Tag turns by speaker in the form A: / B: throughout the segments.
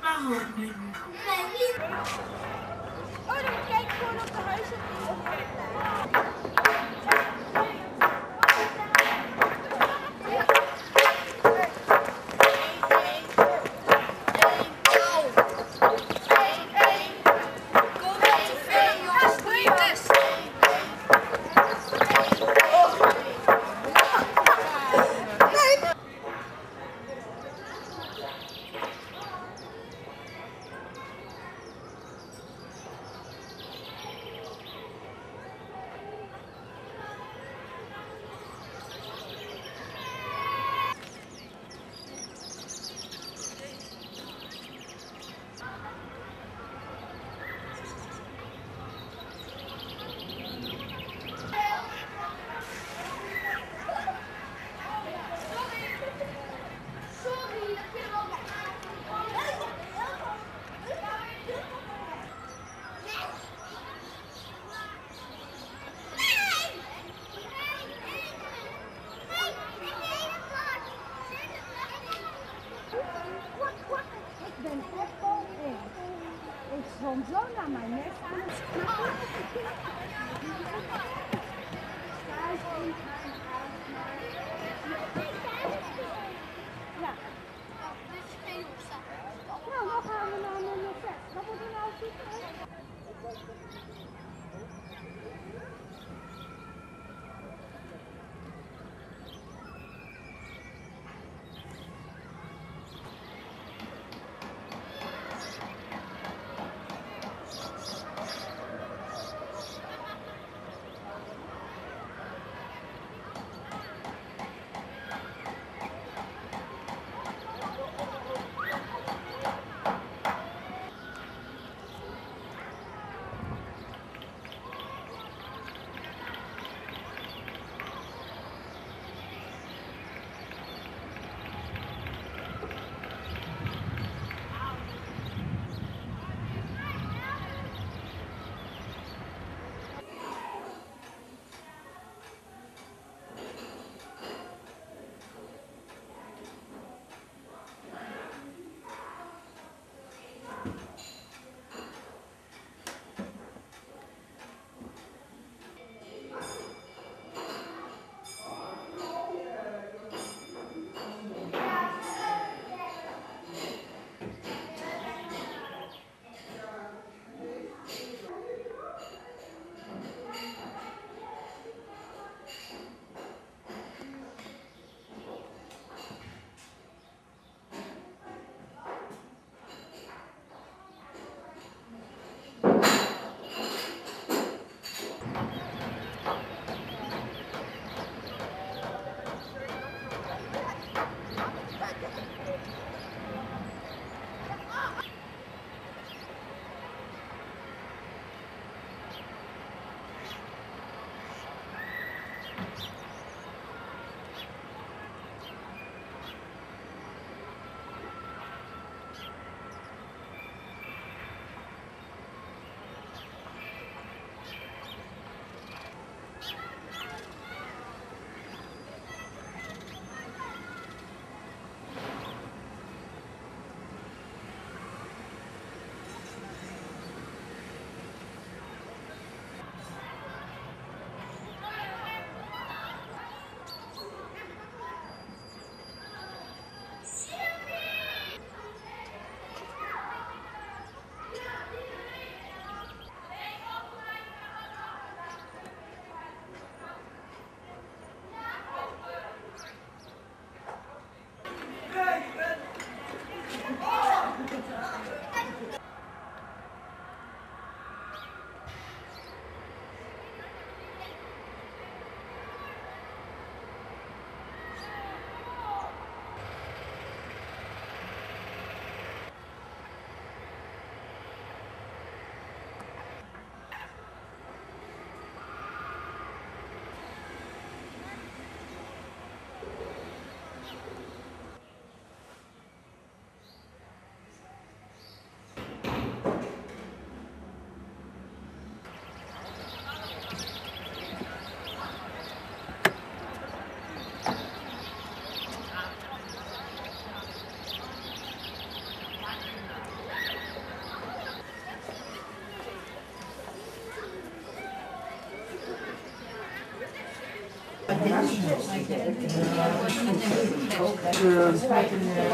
A: bajo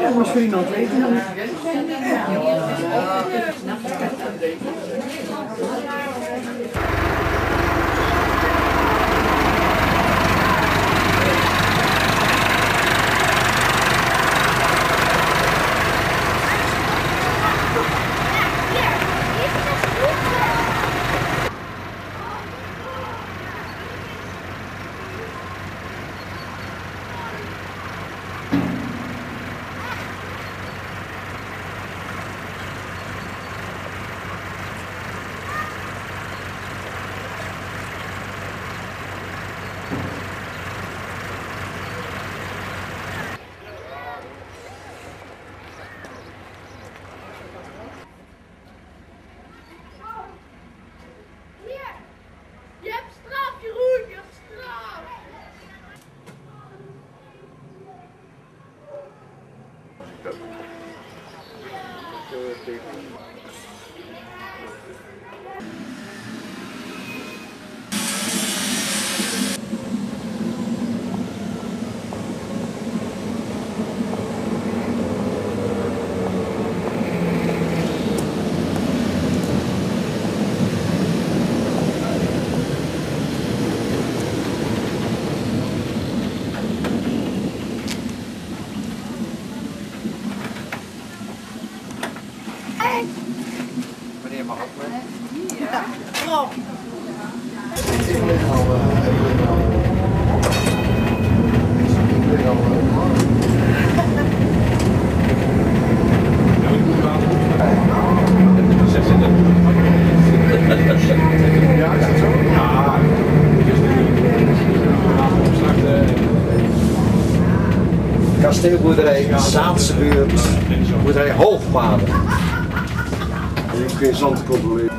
A: Ja,
B: moest voor iemand weten dan.
C: Hier! Je hebt straf, Jeroen! Je hebt straf!
D: Meneer mag ook mee. Ja, is dat zo? Ja. Kasteelboerderij Zaanse buurt, boerderij Hoogmade. Hier kun je zand controleren.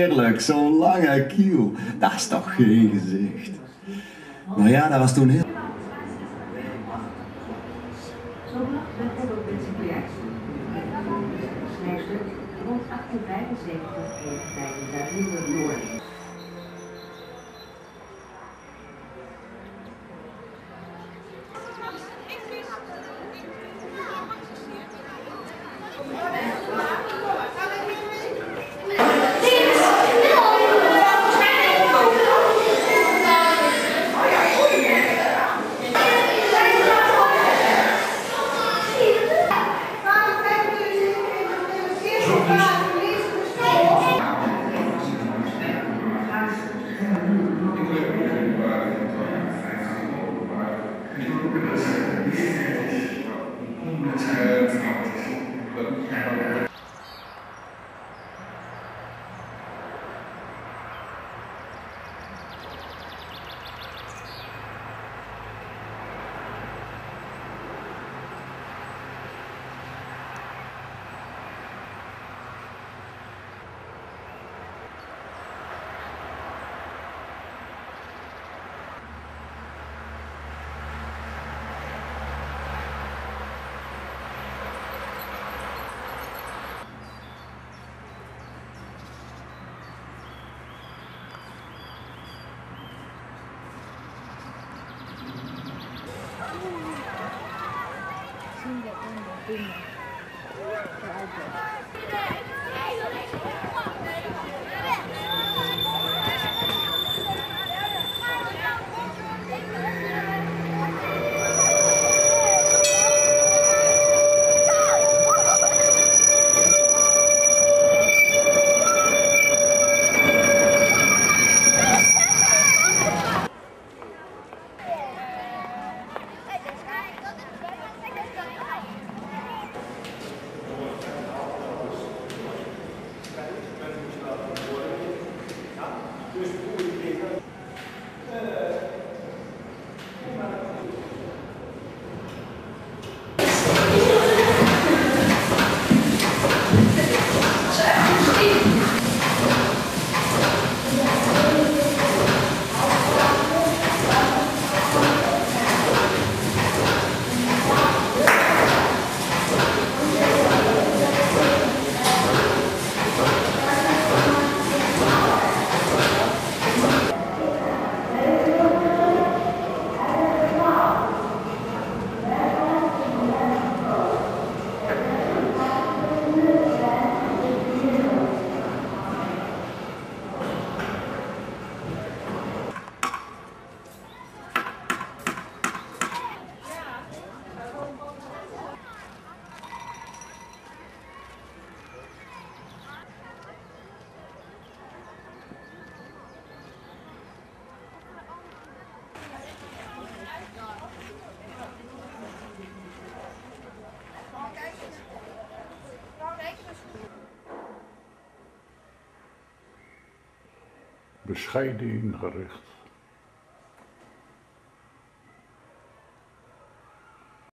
E: Heerlijk, zo'n lange kiel. Dat is toch geen gezicht. Maar ja, dat was toen heel...
A: Amen.
F: Bescheiden ingericht.